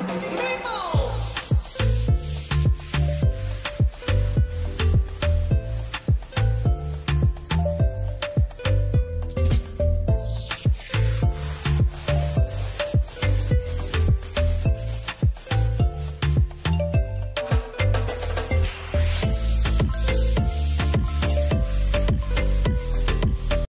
Ура!